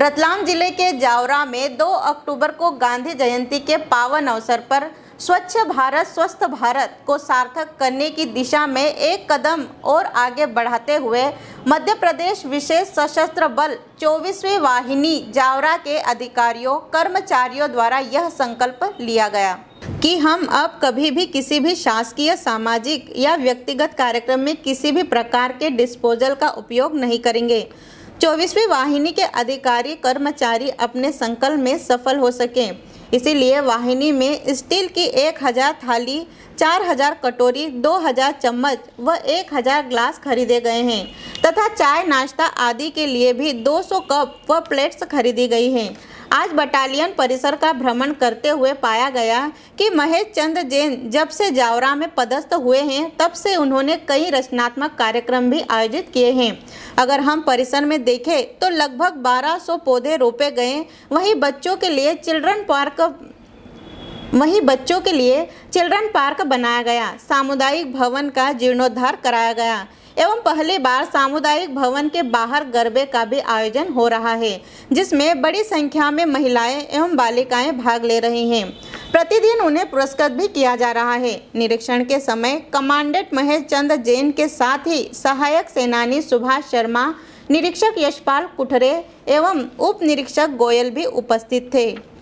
रतलाम ज़िले के जावरा में 2 अक्टूबर को गांधी जयंती के पावन अवसर पर स्वच्छ भारत, स्वस्थ भारत को सार्थक करने की दिशा में एक कदम और आगे बढ़ाते हुए मध्य प्रदेश विशेष सशस्त्र बल 24वीं वाहिनी जावरा के अधिकारियों, कर्मचारियों द्वारा यह संकल्प लिया गया कि हम अब कभी भी किसी भी शासकीय, सामाजिक या व्यक्तिगत कार्यक्रम में किसी भी प्रकार के डिस्पोजल का उपयोग नहीं करेंगे। चौबीसवीं वाहिनी के अधिकारी कर्मचारी अपने संकल्प में सफल हो सकें। इसीलिए वाहिनी में स्टील की एक हज़ार थाली, चार हज़ार कटोरी, दो हज़ार चम्मच व एक हज़ार ग्लास खरीदे गए हैं तथा चाय नाश्ता आदि के लिए भी 200 कप व प्लेट्स खरीदी गई हैं। आज बटालियन परिसर का भ्रमण करते हुए पाया गया कि महेश चंद जैन जब से जावरा में पदस्थ हुए हैं, तब से उन्होंने कई रचनात्मक कार्यक्रम भी आयोजित किए हैं। अगर हम परिसर में देखें तो लगभग 1200 पौधे रोपे गए। वहीं बच्चों के लिए चिल्ड्रन पार्क वहीं बच्चों के लिए चिल्ड्रन पार्क बनाया गया। सामुदायिक भवन का जीर्णोद्धार कराया गया। एवं पहली बार सामुदायिक भवन के बाहर गरबे का भी आयोजन हो रहा है, जिसमें बड़ी संख्या में महिलाएँ एवं बालिकाएँ भाग ले रही हैं। प्रतिदिन उन्हें पुरस्कृत भी किया जा रहा है। निरीक्षण के समय कमांडेंट महेश चंद जैन के साथ ही सहायक सेनानी सुभाष शर्मा, निरीक्षक यशपाल कुठरे एवं उप निरीक्षक गोयल भी उपस्थित थे।